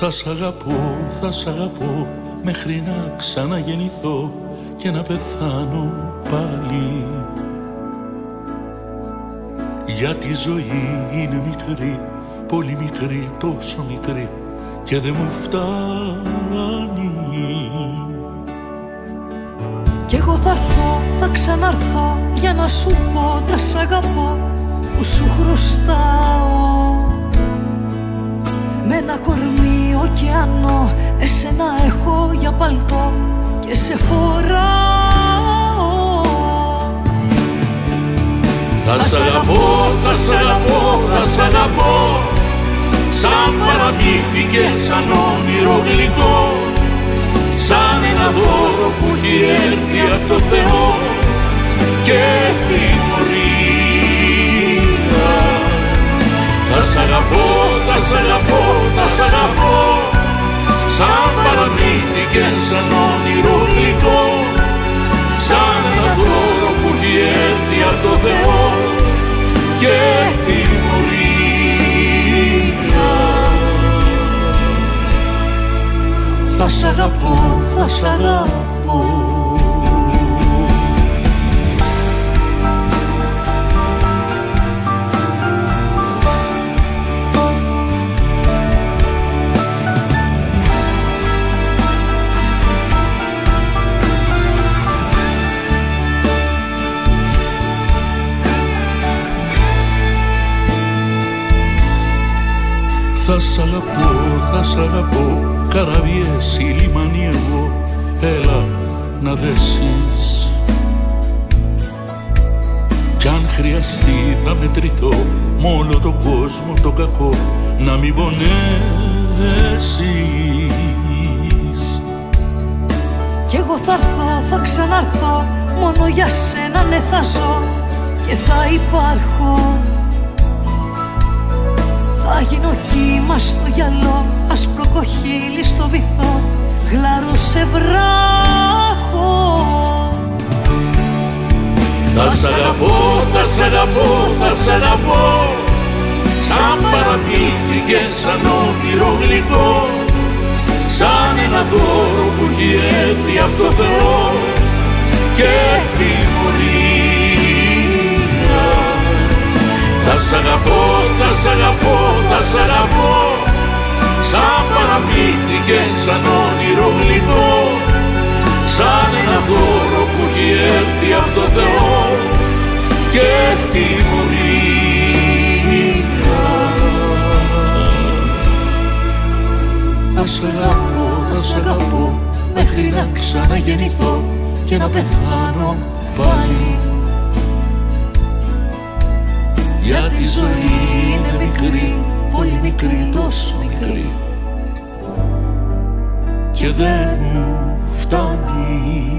Θα σ' αγαπώ, θα σ' αγαπώ μέχρι να ξαναγεννηθώ και να πεθάνω πάλι. Γιατί η ζωή είναι μικρή, πολύ μικρή, τόσο μικρή και δεν μου φτάνει. Κι εγώ θα έρθω, θα ξαναρθώ για να σου πω τα σ' αγαπώ που σου χρωστάω Με ένα κορμί ωκεανό, εσένα έχω για παλτό και σε φοράω. Θα σ' αγαπώ, θα σ' αγαπώ, θα σ' αγαπώ. Σαν παραμύθι και σαν όνειρο γλυκό. Σαν ένα δώρο που έχει έρθει από το Θεό. Και τιμωρία Θα σ' αγαπώ, θα σ' αγαπώ, σαν όνειρο γλυκό Σαν ένα δώρο που έχει έρθει από το Θεό Και τιμωρία Θα σ' αγαπώ, θα σ' αγαπώ Θα σ' αγαπώ, θα σ' αγαπώ. Καραβιές ή λιμάνι εγώ. Έλα να δέσεις. Κι αν χρειαστεί θα μετρηθώ. Μ' όλο τον κόσμο το κακό Να μην πονέσεις. Κι εγώ θα έρθω, θα ξαναρθώ Μόνο για σένα ναι θα ζω. Και θα υπάρχω θα γίνω κύμα στο γυαλό, άσπρο κοχύλι στο βυθό, γλάρο σε βράχο. Θα σ' αγαπώ, θα σ' αγαπώ, θα σ' αγαπώ Σαν παραμύθι και σαν όνειρο γλυκό Σαν ένα δώρο που έχει έρθει από το Θεό Και τιμωρεί σ' αγαπώ, θα σ' αγαπώ, θα σ' αγαπώ. Σαν παραμύθι και σαν όνειρο γλυκό. Σαν ένα δώρο που έχει έρθει από το Θεό. Και τιμωρία Θα σ' αγαπώ, θα σ' αγαπώ Μέχρι να ξαναγεννηθώ και να πεθάνω πάλι η ζωή είναι μικρή, πολύ μικρή, τόσο μικρή. Και δεν μου φτάνει